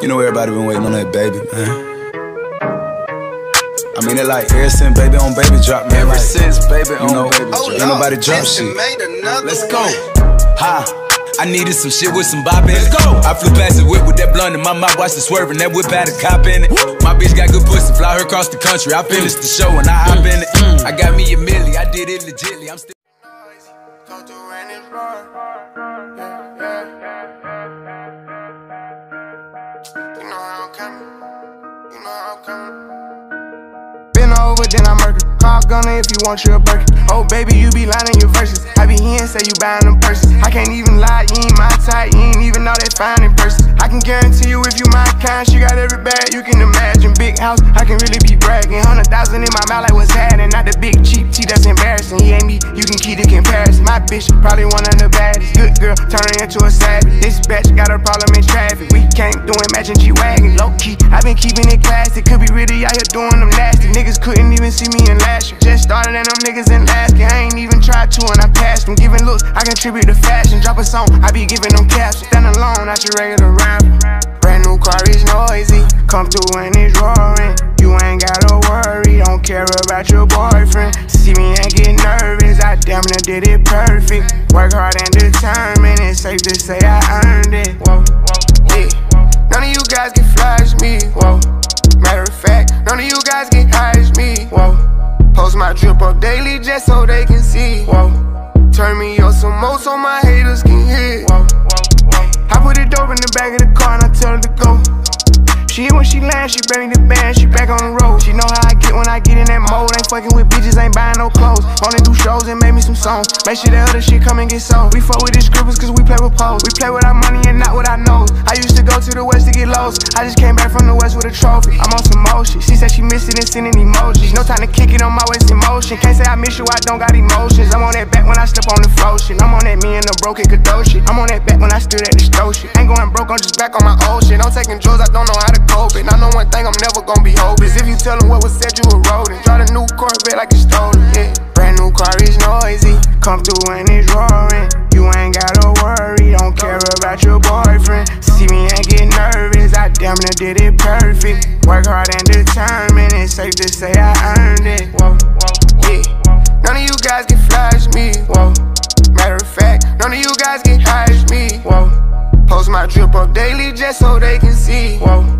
You know everybody been waiting on that baby, man. I mean, it like ever since baby on baby drop, man. Ever like, since baby on you know, baby ain't drop. nobody drop shit. Let's go. one. Ha. I needed some shit with some bop in it. Let's go. I flew past the whip with that blunt in my mouth, watched it swerving. That whip had a cop in it. My bitch got good pussy, fly her across the country. I finished the show and I hop in it. Mm. I got me a milli, I did it legitly. I'm still. Been over, then I murder. Call gunner if you want you a Birkin. Oh, baby, you be lying your verses. I be here and say you buying them purses. I can't even lie, you ain't my type. You ain't even know that fine in person. I can guarantee you if you my kind, she got every bag you can imagine. Big house, I can really be bragging. Hundred thousand in my mouth, like what's happening. The big cheap tea that's embarrassing. He ain't me, you can keep the comparison. My bitch, probably one of the baddest. Good girl, turning into a savage. This bitch got a problem in traffic. We can't do it, matching G Wagon. Low key, i been keeping it classy. Could be really out here doing them nasty. Niggas couldn't even see me in last year. Just started and them niggas in last. I ain't even tried to and I passed them. Giving looks, I contribute to fashion. Drop a song, I be giving them captions. Stand alone, not your regular rapper. Brand new car is noisy. Come through and it's roaring. You ain't gotta worry, don't care about your. See me and get nervous, I damn near did it perfect. Work hard and determined, it's safe to say I earned it. Whoa, yeah. None of you guys can flash me. Whoa. Matter of fact, none of you guys can hide me. Whoa. Post my drip up daily just so they can see. Whoa. Turn me up some more so my haters can hear. Whoa. I put it dope in the back of the car She hit when she land, she bring me the band, she back on the road. She know how I get when I get in that mode. Ain't fucking with bitches, ain't buying no clothes. Only do shows and make me some songs. Make sure that other shit come and get sold. We fuck with these scribbles cause we play with poles. We play with our money and not with our nose. West to. I just came back from the west with a trophy. I'm on some motion. She said she missed it and sending emojis. No time to kick it on my waist in motion. Can't say I miss you, I don't got emotions. I'm on that back when I step on the flow shit. I'm on that me and the broken Godot shit. I'm on that back when I stood at the stove shit. Ain't going broke, I'm just back on my old shit. I'm taking drugs, I don't know how to cope it. I know one thing, I'm never gonna be hopeless. If you tell them what was said, you were rodent. Drive a new did it perfect. Work hard and determined, it's safe to say I earned it. Whoa, yeah. None of you guys can flash me. Whoa. Matter of fact, none of you guys can hide me. Whoa. Post my drip up daily just so they can see. Whoa.